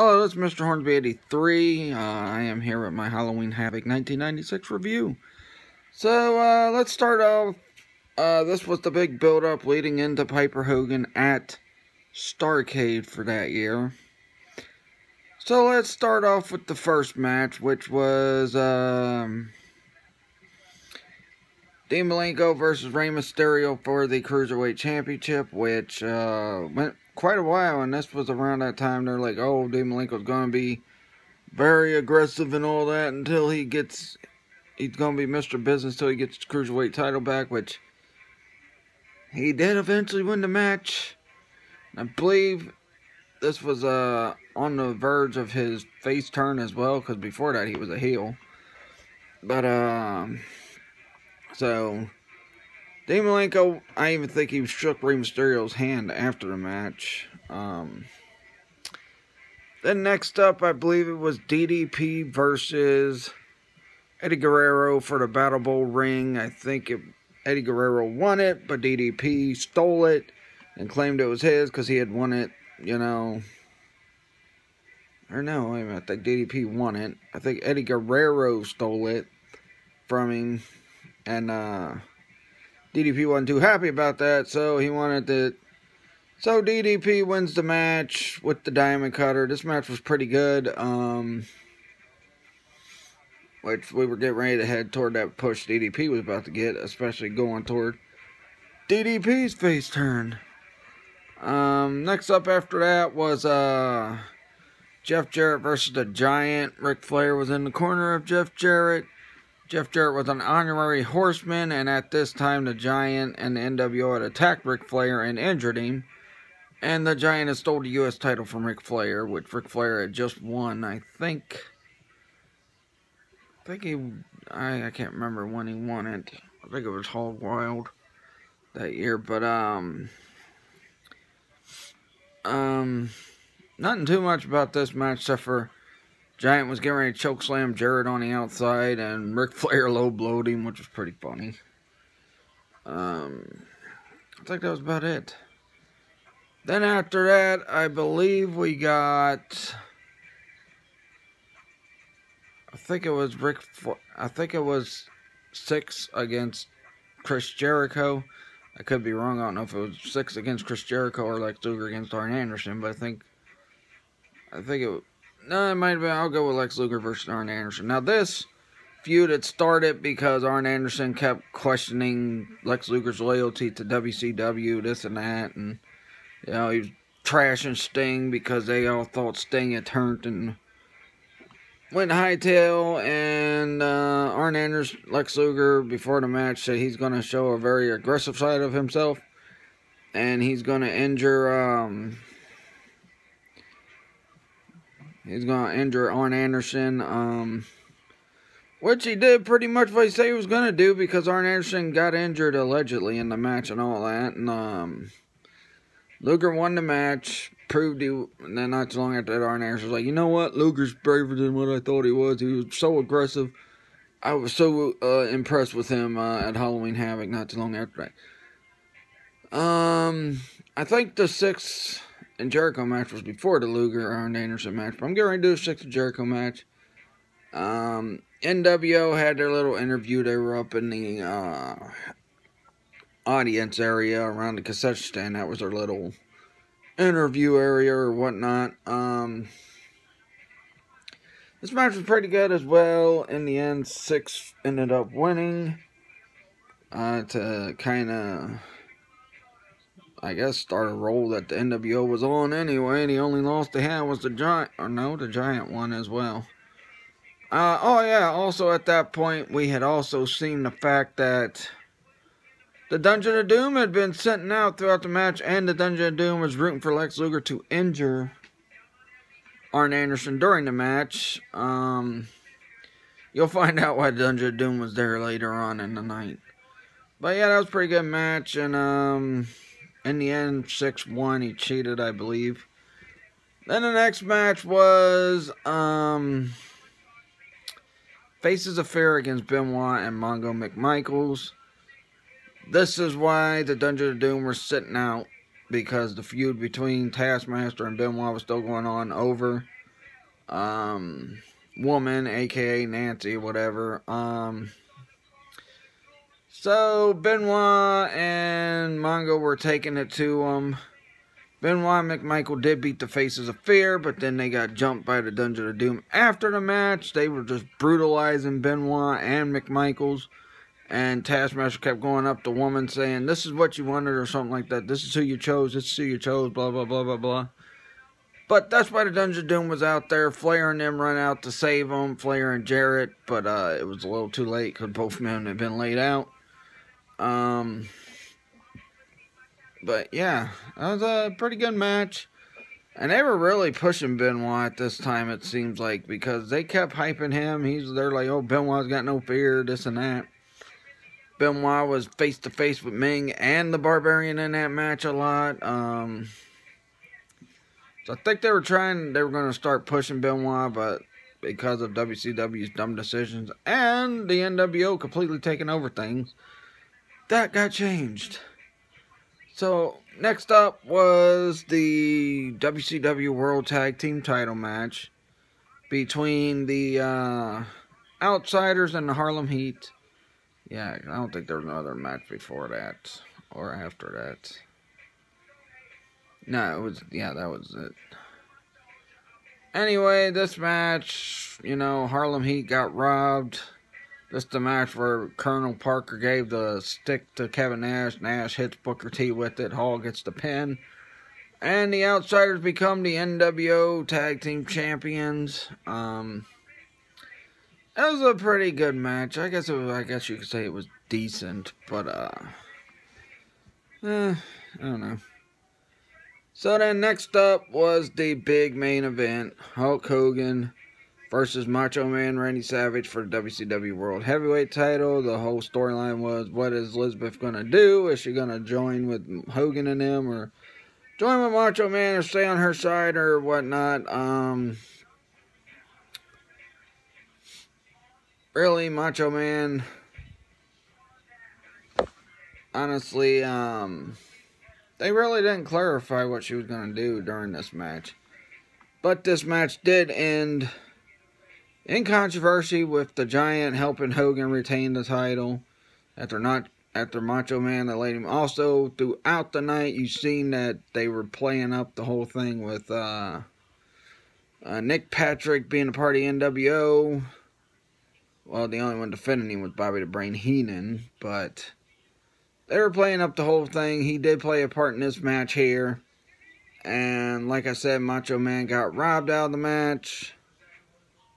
Hello, is Mr. Hornsby 83. Uh, I am here with my Halloween Havoc 1996 review. So, uh, let's start off. Uh, this was the big build-up leading into Piper Hogan at Starrcade for that year. So, let's start off with the first match, which was, um... Dean Malenko versus Rey Mysterio for the Cruiserweight Championship, which uh, went quite a while, and this was around that time they're like, oh, Dean Malenko's going to be very aggressive and all that until he gets, he's going to be Mr. Business until he gets the Cruiserweight title back, which he did eventually win the match. I believe this was uh, on the verge of his face turn as well, because before that he was a heel. But, um... So, Dean Malenko, I even think he shook Rey Mysterio's hand after the match. Um, then next up, I believe it was DDP versus Eddie Guerrero for the Battle Bowl ring. I think it, Eddie Guerrero won it, but DDP stole it and claimed it was his because he had won it, you know. Or no, wait a minute, I think DDP won it. I think Eddie Guerrero stole it from him and uh, DDP wasn't too happy about that, so he wanted to. So DDP wins the match with the Diamond Cutter. This match was pretty good. Um, which we were getting ready to head toward that push DDP was about to get, especially going toward DDP's face turn. Um, next up after that was uh, Jeff Jarrett versus the Giant. Ric Flair was in the corner of Jeff Jarrett. Jeff Jarrett was an honorary horseman, and at this time, the Giant and the NWO had attacked Ric Flair and injured him. And the Giant had stole the U.S. title from Ric Flair, which Ric Flair had just won, I think. I think he, I, I can't remember when he won it. I think it was Hog Wild that year, but, um, um, nothing too much about this match except for Giant was getting ready to choke slam Jarrett on the outside, and Ric Flair low blowed him, which was pretty funny. Um, I think that was about it. Then after that, I believe we got. I think it was Rick. I think it was Syxx against Chris Jericho. I could be wrong. I don't know if it was Syxx against Chris Jericho or Lex Luger against Arn Anderson, but I think. I think it no, it might have been. I'll go with Lex Luger versus Arn Anderson. Now, this feud had started because Arn Anderson kept questioning Lex Luger's loyalty to WCW, this and that, and you know he was trashing Sting because they all thought Sting had turned and went hightail. And uh, Arn Anderson, Lex Luger, before the match, said he's going to show a very aggressive side of himself, and he's going to injure. Um, He's going to injure Arn Anderson. Um, which he did pretty much what he said he was going to do because Arn Anderson got injured allegedly in the match and all that. And um, Luger won the match, proved he. And then not too long after that, Arn Anderson was like, you know what? Luger's braver than what I thought he was. He was so aggressive. I was so uh, impressed with him uh, at Halloween Havoc not too long after that. Um, I think the Syxx and Jericho match was before the Luger Arn Anderson match. But I'm getting ready to do a Syxx Jericho match. Um, NWO had their little interview. They were up in the uh, audience area around the cassette stand. That was their little interview area or whatnot. Um, this match was pretty good as well. In the end, Syxx ended up winning uh, to kind of I guess, start a role that the NWO was on anyway. The only loss they had was the Giant, or no, the Giant one as well. Uh, oh yeah, also at that point, we had also seen the fact that the Dungeon of Doom had been sent out throughout the match, and the Dungeon of Doom was rooting for Lex Luger to injure Arn Anderson during the match. Um, you'll find out why Dungeon of Doom was there later on in the night. But yeah, that was a pretty good match, and um in the end, 6-1. He cheated, I believe. Then the next match was um, Faces of Fear against Benoit and Mongo McMichaels. This is why the Dungeon of Doom were sitting out because the feud between Taskmaster and Benoit was still going on over. um, woman, aka Nancy, whatever. Um, so Benoit and Mongo were taking it to him. Benoit and McMichael did beat the Faces of Fear, but then they got jumped by the Dungeon of Doom after the match. They were just brutalizing Benoit and McMichaels. And Taskmaster kept going up to woman saying, This is what you wanted, or something like that. This is who you chose. This is who you chose, blah, blah, blah, blah, blah. But that's why the Dungeon of Doom was out there. Flair and them run out to save them, Flair and Jarrett. But uh, it was a little too late because both men had been laid out. Um, but yeah, that was a pretty good match. And they were really pushing Benoit at this time, it seems like, because they kept hyping him. He's they're like, oh, Benoit's got no fear, this and that. Benoit was face to face with Meng and the Barbarian in that match a lot. Um, so I think they were trying, they were going to start pushing Benoit, but because of WCW's dumb decisions and the NWO completely taking over things, that got changed. So next up was the WCW World Tag Team Title match between the uh, Outsiders and the Harlem Heat. Yeah, I don't think there was another match before that or after that. No, it was, yeah, that was it. Anyway, this match, you know, Harlem Heat got robbed. This is the match where Colonel Parker gave the stick to Kevin Nash. Nash hits Booker T with it. Hall gets the pin. And the Outsiders become the NWO Tag Team Champions. Um, it was a pretty good match. I guess it was, I guess you could say it was decent, but uh, eh, I don't know. So then next up was the big main event. Hulk Hogan versus Macho Man Randy Savage for the WCW World Heavyweight title. The whole storyline was what is Elizabeth going to do? Is she going to join with Hogan and them or join with Macho Man or stay on her side or whatnot? Um, really, Macho Man, honestly, um, they really didn't clarify what she was going to do during this match. But this match did end in controversy with the Giant helping Hogan retain the title after not after Macho Man that laid him. Also, throughout the night, you've seen that they were playing up the whole thing with uh, uh, Nick Patrick being a part of NWO. Well, the only one defending him was Bobby the Brain Heenan, but they were playing up the whole thing. He did play a part in this match here. And like I said, Macho Man got robbed out of the match.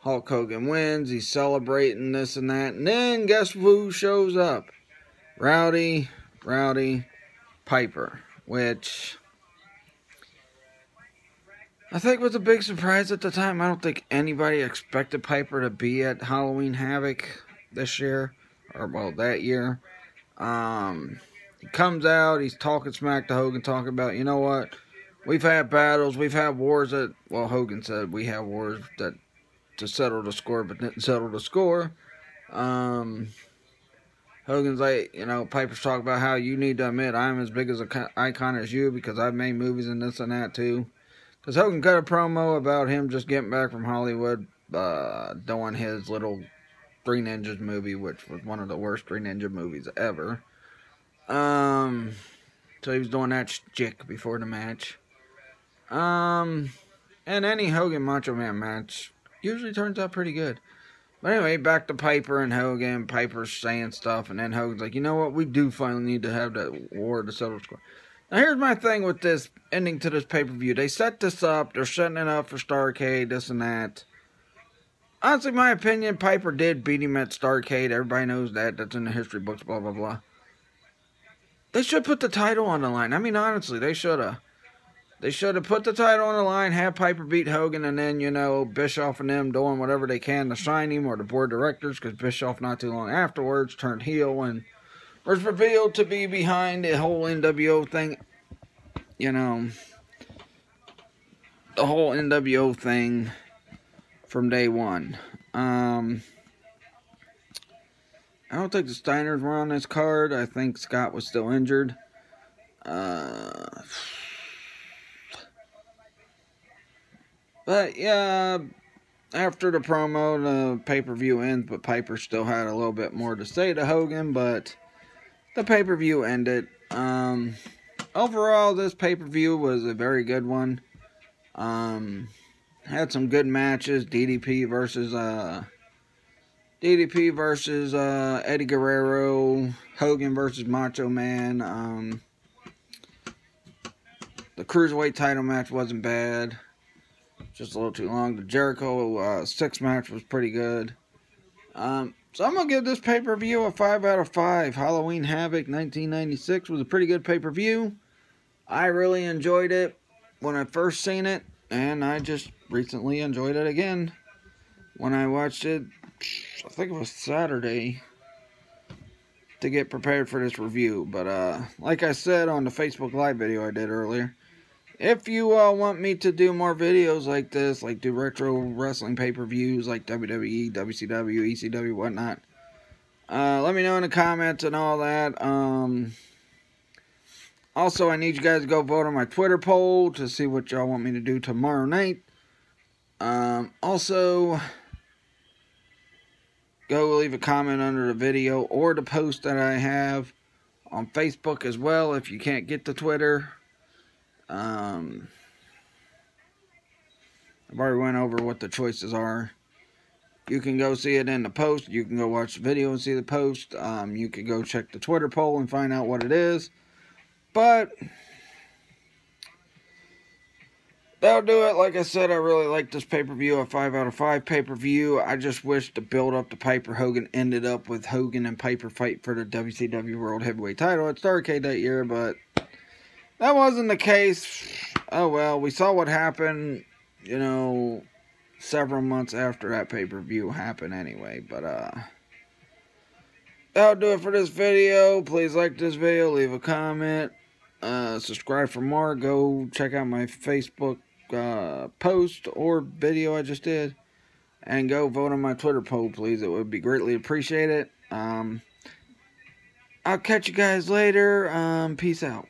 Hulk Hogan wins. He's celebrating this and that. And then guess who shows up? Rowdy, Rowdy Piper. Which I think was a big surprise at the time. I don't think anybody expected Piper to be at Halloween Havoc this year. Or, well, that year. Um, he comes out, he's talking smack to Hogan, talking about, you know what? We've had battles, we've had wars that, well, Hogan said we have wars that to settle the score, but didn't settle the score. Um, Hogan's like, you know, Piper's talking about how you need to admit I'm as big as an icon as you because I've made movies and this and that too. Because Hogan cut a promo about him just getting back from Hollywood, uh, doing his little Three Ninjas movie, which was one of the worst Three Ninja movies ever. Um, so he was doing that shtick before the match. Um, and any Hogan Macho Man match usually turns out pretty good. But anyway, back to Piper and Hogan. Piper's saying stuff, and then Hogan's like, you know what? We do finally need to have that war to settle score. Now, here's my thing with this ending to this pay per view. They set this up, they're setting it up for Starrcade, this and that honestly, my opinion, Piper did beat him at Starrcade. Everybody knows that. That's in the history books, blah, blah, blah. They should put the title on the line. I mean, honestly, they should have. They should have put the title on the line, have Piper beat Hogan, and then, you know, Bischoff and them doing whatever they can to sign him or the board directors, because Bischoff, not too long afterwards, turned heel and was revealed to be behind the whole NWO thing. You know, the whole NWO thing from day one. Um, I don't think the Steiners were on this card. I think Scott was still injured. Uh, but yeah, after the promo, the pay-per-view ends, but Piper still had a little bit more to say to Hogan, but the pay-per-view ended. Um, overall, this pay-per-view was a very good one. Um, had some good matches. DDP versus uh, DDP versus uh, Eddie Guerrero. Hogan versus Macho Man. Um, the cruiserweight title match wasn't bad. Just a little too long. The Jericho uh, Syxx match was pretty good. Um, so I'm gonna give this pay per view a five out of five. Halloween Havoc 1996 was a pretty good pay per view. I really enjoyed it when I first seen it, and I just recently enjoyed it again when I watched it. I think it was Saturday to get prepared for this review. But uh, like I said on the Facebook Live video I did earlier, if you uh, want me to do more videos like this, like do retro wrestling pay-per-views like WWE, WCW, ECW, whatnot, uh, let me know in the comments and all that. Um, also, I need you guys to go vote on my Twitter poll to see what y'all want me to do tomorrow night. Um, also, go leave a comment under the video or the post that I have on Facebook as well if you can't get to Twitter. Um, I've already went over what the choices are. You can go see it in the post. You can go watch the video and see the post. Um, you can go check the Twitter poll and find out what it is. But that'll do it. Like I said, I really like this pay per view. A 5 out of 5 pay per view. I just wish the build up to Piper Hogan ended up with Hogan and Piper fight for the WCW World Heavyweight title at Starrcade that year, but that wasn't the case. Oh well, we saw what happened, you know, several months after that pay per view happened anyway. But, uh, that'll do it for this video. Please like this video, leave a comment, uh, subscribe for more. Go check out my Facebook uh, post or video I just did. And go vote on my Twitter poll, please. It would be greatly appreciated. Um, I'll catch you guys later. Um, peace out.